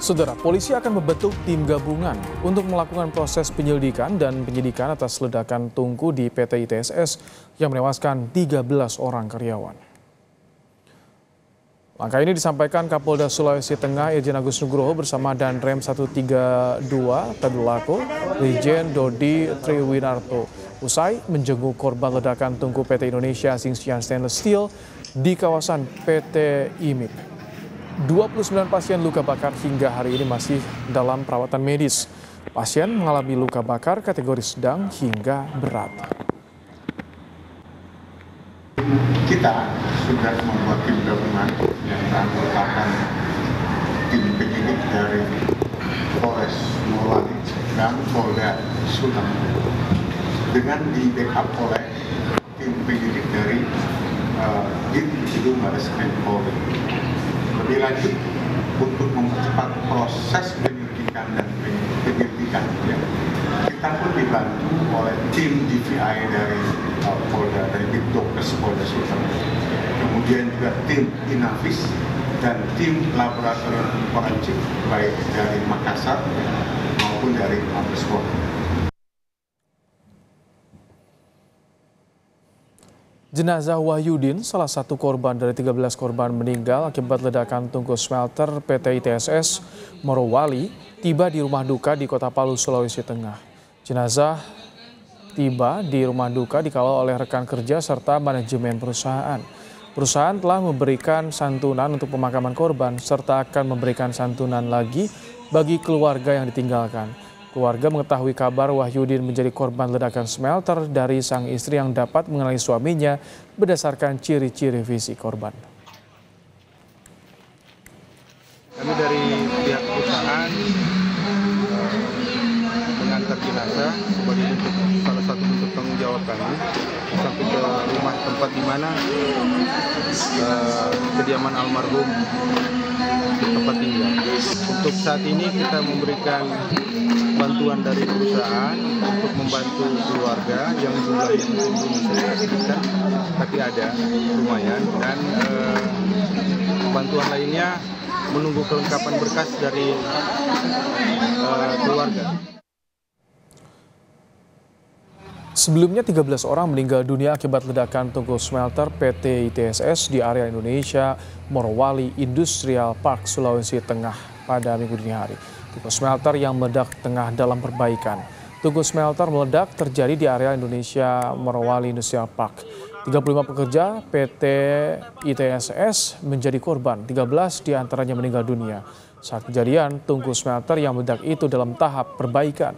Saudara, polisi akan membentuk tim gabungan untuk melakukan proses penyelidikan dan penyidikan atas ledakan tungku di PT ITSS yang menewaskan 13 orang karyawan. Langkah ini disampaikan Kapolda Sulawesi Tengah Irjen Agus Nugroho bersama Danrem 132 Tadulako, Lejen Dodi Triwinarto. Usai menjenguk korban ledakan tungku PT Indonesia Singsian Stainless Steel di kawasan PT IMIP. 29 pasien luka bakar hingga hari ini masih dalam perawatan medis. Pasien mengalami luka bakar kategori sedang hingga berat. Kita sudah membuat tim gabungan yang merupakan tim penyidik dari Polres Morowali dan Polda Sultan dengan di backup oleh tim penyidik dari uh, Direktur Baris Krim Polri lebih lanjut untuk mempercepat proses penyelidikan dan penyelidikan ya, kita pun dibantu oleh tim DVI dari uh, Polda dari Bitdokes Polda Sultan kemudian juga tim Inavis dan tim laboratorium forensik baik dari Makassar maupun dari Mabes Polri. Jenazah Wahyudin, salah satu korban dari 13 korban meninggal akibat ledakan tungku smelter PT ITSS Morowali, tiba di rumah duka di Kota Palu, Sulawesi Tengah. Jenazah tiba di rumah duka dikawal oleh rekan kerja serta manajemen perusahaan. Perusahaan telah memberikan santunan untuk pemakaman korban serta akan memberikan santunan lagi bagi keluarga yang ditinggalkan. Keluarga mengetahui kabar Wahyudin menjadi korban ledakan smelter dari sang istri yang dapat mengenali suaminya berdasarkan ciri-ciri fisik korban. Kami dari pihak perusahaan uh, mengantar jenazah sebagai bentuk salah satu bentuk tanggung jawab kami sampai ke rumah tempat di mana uh, kediaman almarhum tempat tinggal. Untuk saat ini kita memberikan bantuan dari perusahaan untuk membantu keluarga yang jumlahnya mungkin belum dipastikan, tapi ada lumayan dan eh, bantuan lainnya menunggu kelengkapan berkas dari eh, keluarga. Sebelumnya 13 orang meninggal dunia akibat ledakan tungku smelter PT ITSS di area Indonesia Morowali Industrial Park Sulawesi Tengah pada minggu dini hari. Tungku smelter yang meledak tengah dalam perbaikan. Tungku smelter meledak terjadi di area Indonesia Morowali Industrial Park. 35 pekerja PT ITSS menjadi korban, 13 di antaranya meninggal dunia. Saat kejadian, tungku smelter yang meledak itu dalam tahap perbaikan.